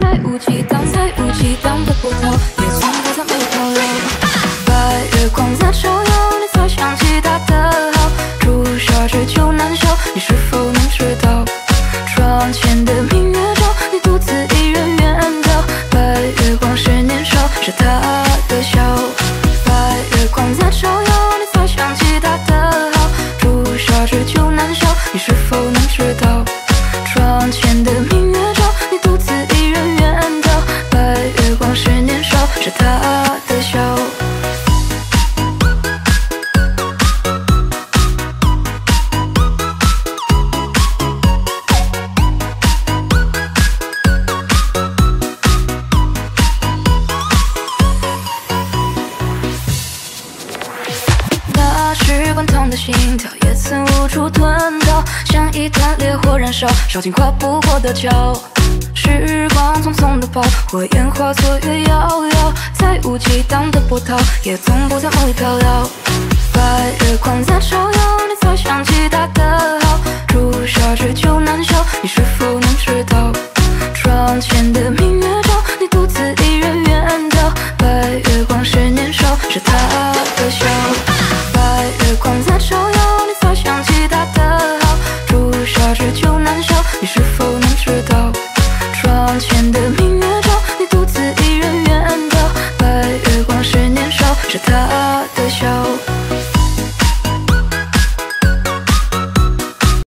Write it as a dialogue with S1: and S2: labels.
S1: 再无激荡，再无激荡的波涛，也从不再没漂流。白月光在照耀，你才想起他的好。朱砂痣久难消，你是否能知道？窗前的明月照，你独自一人远眺。白月光是年少，是他的笑。白月光在照耀，你才想起他的好。朱砂痣久难消，你是否能知道？窗前的明时滚烫的心跳，也曾无处遁逃，像一团烈火燃烧，烧尽跨不过的桥。时光匆匆的跑，火焰化作月遥遥，再无激荡的波涛，也从不在梦里飘摇。白月光在照耀，你才想起他的好。朱砂痣旧难消，你是否能知道？窗前的明月照，你独自一人远眺。白月光